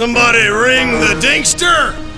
Somebody ring the dingster!